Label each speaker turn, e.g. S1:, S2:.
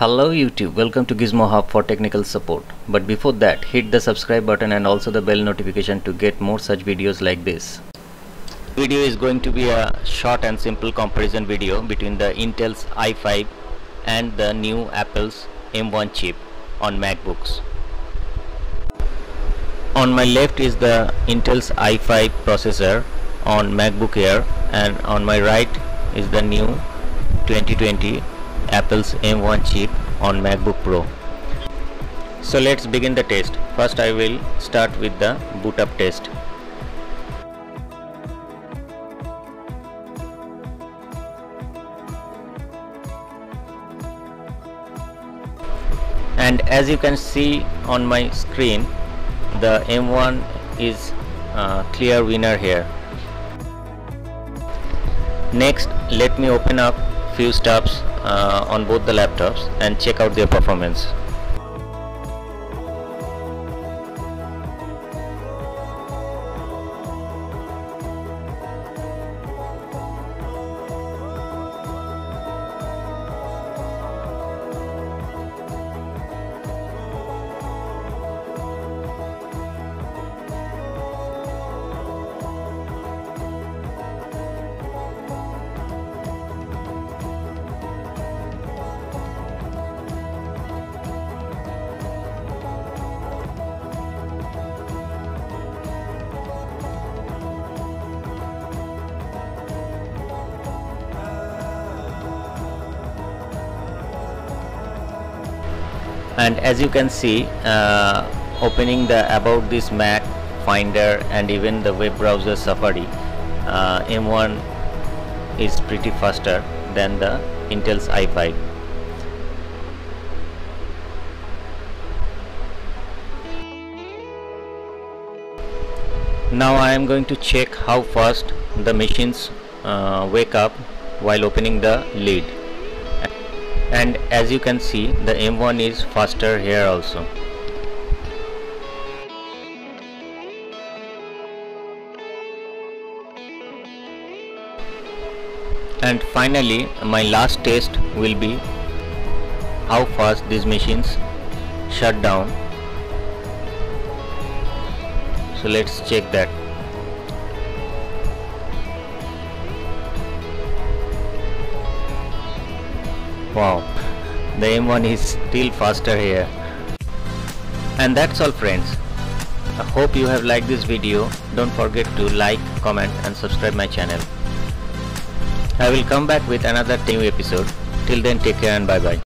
S1: Hello YouTube, welcome to Gizmo Hub for technical support. But before that, hit the subscribe button and also the bell notification to get more such videos like this. Video is going to be a short and simple comparison video between the Intel's i5 and the new Apple's M1 chip on MacBooks. On my left is the Intel's i5 processor on MacBook Air and on my right is the new 2020 Apple's M1 chip on MacBook Pro. So let's begin the test. First I will start with the boot up test. And as you can see on my screen, the M1 is a clear winner here. Next, let me open up few uh, Uh, on both the laptops and check out their performance. And as you can see uh, opening the about this Mac finder and even the web browser Safari uh, M1 is pretty faster than the Intel's i5 now I am going to check how fast the machines uh, wake up while opening the lid and as you can see the M1 is faster here also. And finally my last test will be how fast these machines shut down. So let's check that wow the M1 is still faster here. And that's all friends. I hope you have liked this video. Don't forget to like comment and subscribe my channel. I will come back with another new episode. Till then take care and bye bye